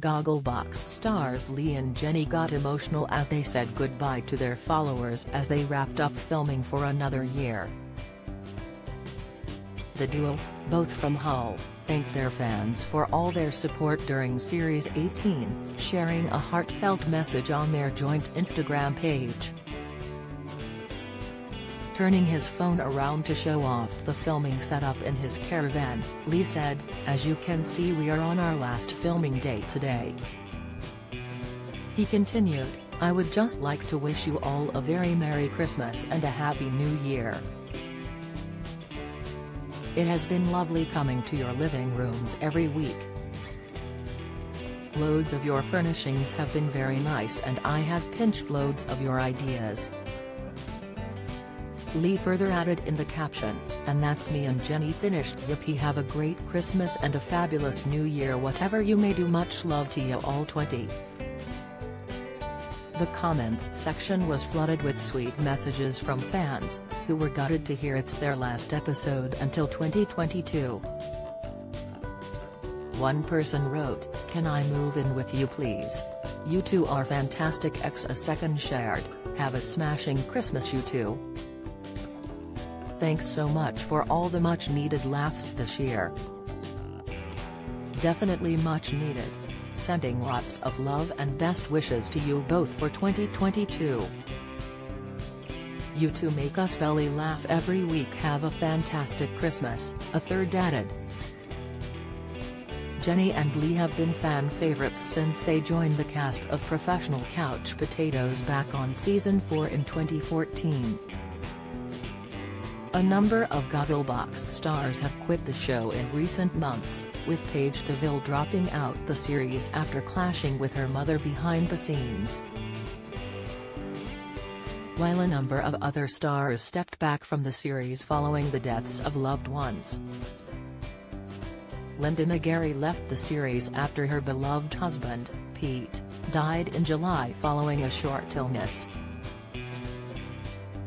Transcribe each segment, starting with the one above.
Gogglebox stars Lee and Jenny got emotional as they said goodbye to their followers as they wrapped up filming for another year. The duo, both from Hull, thanked their fans for all their support during Series 18, sharing a heartfelt message on their joint Instagram page. Turning his phone around to show off the filming setup in his caravan, Lee said, As you can see we are on our last filming day today. He continued, I would just like to wish you all a very Merry Christmas and a Happy New Year. It has been lovely coming to your living rooms every week. Loads of your furnishings have been very nice and I have pinched loads of your ideas. Lee further added in the caption, and that's me and Jenny finished yippee have a great Christmas and a fabulous new year whatever you may do much love to you all 20. The comments section was flooded with sweet messages from fans, who were gutted to hear it's their last episode until 2022. One person wrote, Can I move in with you please? You two are fantastic X a second shared, have a smashing Christmas you two. Thanks so much for all the much needed laughs this year. Definitely much needed. Sending lots of love and best wishes to you both for 2022. You two make us belly laugh every week have a fantastic Christmas, a third added. Jenny and Lee have been fan favorites since they joined the cast of Professional Couch Potatoes back on season 4 in 2014. A number of Gogglebox stars have quit the show in recent months, with Paige DeVille dropping out the series after clashing with her mother behind the scenes. While a number of other stars stepped back from the series following the deaths of loved ones. Linda McGarry left the series after her beloved husband, Pete, died in July following a short illness.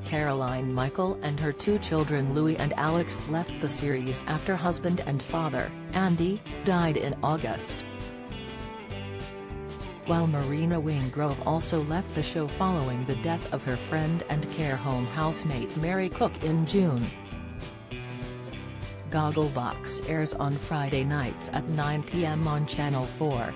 Carolyne Michael and her two children Louis and Alex left the series after husband and father, Andy, died in August. While Marina Wingrove also left the show following the death of her friend and care home housemate Mary Cook in June. Gogglebox airs on Friday nights at 9 p.m. on Channel 4.